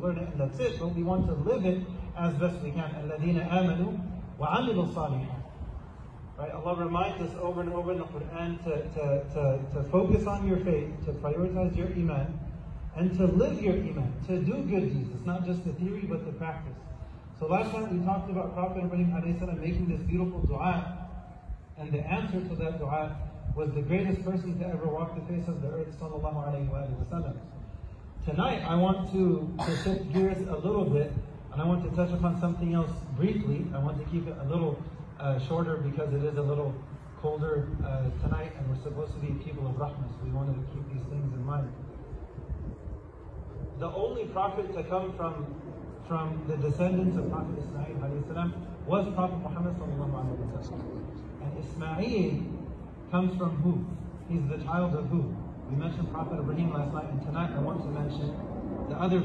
learn it and that's it, but we want to live it as best we can. الَّذِينَ آمَنُوا وَعَمِلُوا الصَّالِحَاتِ Right? Allah reminds us over and over in the Quran to, to, to, to focus on your faith, to prioritize your iman, and to live your iman, to do good deeds. It's not just the theory, but the practice. So last time we talked about Prophet Ibrahim salam making this beautiful dua, and the answer to that dua was the greatest person to ever walk the face of the earth, sallallahu alayhi wa sallam. Tonight I want to, shift gears a little bit, and I want to touch upon something else briefly. I want to keep it a little uh, shorter because it is a little colder uh, tonight and we're supposed to be people of rahmah, so we wanted to keep these things in mind. The only prophet to come from from the descendants of Prophet Ismail was Prophet Muhammad And Ismail comes from who? He's the child of who? We mentioned Prophet Ibrahim last night, and tonight I want other